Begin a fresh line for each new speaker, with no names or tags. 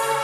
Peace.